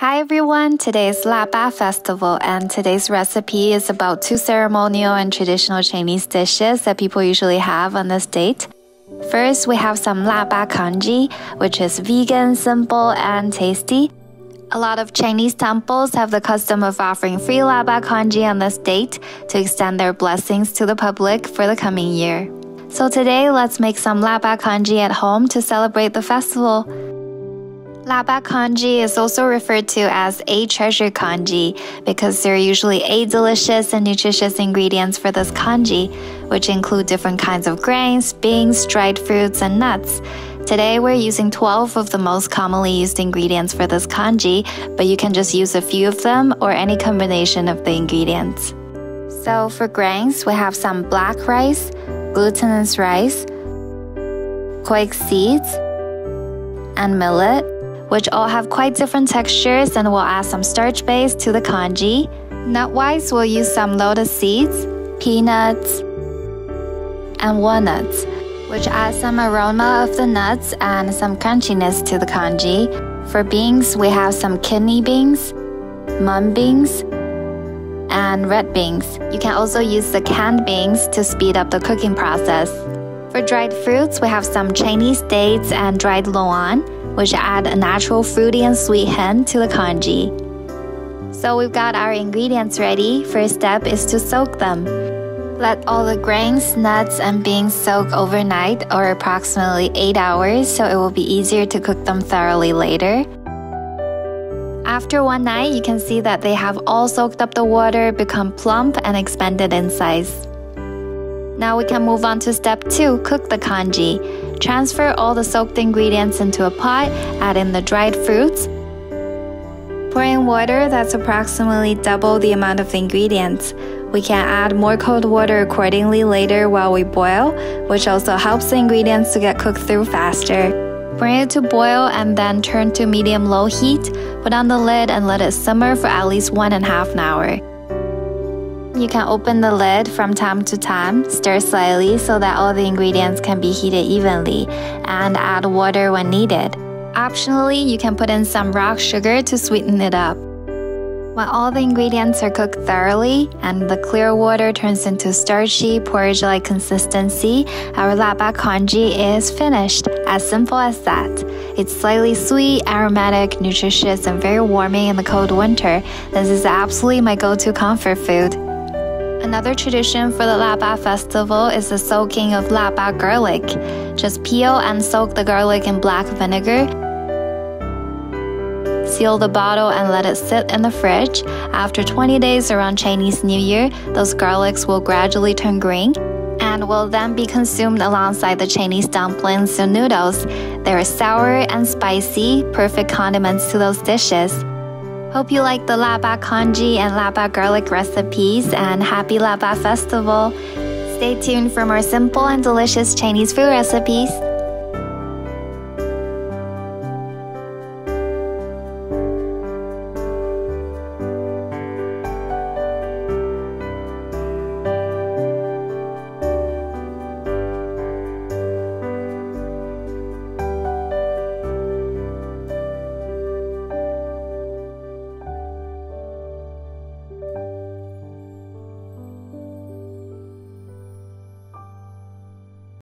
Hi everyone, today is Laba Festival and today's recipe is about two ceremonial and traditional Chinese dishes that people usually have on this date. First, we have some Laba Congee, which is vegan, simple, and tasty. A lot of Chinese temples have the custom of offering free Laba Congee on this date to extend their blessings to the public for the coming year. So today, let's make some Laba Congee at home to celebrate the festival. Laba congee is also referred to as eight treasure congee because there are usually eight delicious and nutritious ingredients for this congee, which include different kinds of grains, beans, dried fruits, and nuts. Today, we're using 12 of the most commonly used ingredients for this congee, but you can just use a few of them or any combination of the ingredients. So, for grains, we have some black rice, glutinous rice, coix seeds, and millet which all have quite different textures and we'll add some starch base to the congee. Nut-wise, we'll use some lotus seeds, peanuts, and walnuts, which add some aroma of the nuts and some crunchiness to the congee. For beans, we have some kidney beans, mung beans, and red beans. You can also use the canned beans to speed up the cooking process. For dried fruits, we have some Chinese dates and dried longan which add a natural fruity and sweet hint to the congee. So we've got our ingredients ready. First step is to soak them. Let all the grains, nuts, and beans soak overnight or approximately 8 hours so it will be easier to cook them thoroughly later. After one night, you can see that they have all soaked up the water, become plump, and expanded in size. Now we can move on to step 2 cook the congee. Transfer all the soaked ingredients into a pot, add in the dried fruits. Pour in water that's approximately double the amount of ingredients. We can add more cold water accordingly later while we boil, which also helps the ingredients to get cooked through faster. Bring it to boil and then turn to medium low heat, put on the lid and let it simmer for at least one and a half an hour. You can open the lid from time to time, stir slightly so that all the ingredients can be heated evenly, and add water when needed. Optionally, you can put in some rock sugar to sweeten it up. When all the ingredients are cooked thoroughly and the clear water turns into starchy, porridge-like consistency, our laba congee is finished. As simple as that. It's slightly sweet, aromatic, nutritious, and very warming in the cold winter. This is absolutely my go-to comfort food. Another tradition for the Laba festival is the soaking of Laba garlic. Just peel and soak the garlic in black vinegar. Seal the bottle and let it sit in the fridge. After 20 days around Chinese New Year, those garlics will gradually turn green and will then be consumed alongside the Chinese dumplings and noodles. They are sour and spicy, perfect condiments to those dishes. Hope you like the Laba congee and Laba garlic recipes and happy Laba festival. Stay tuned for more simple and delicious Chinese food recipes.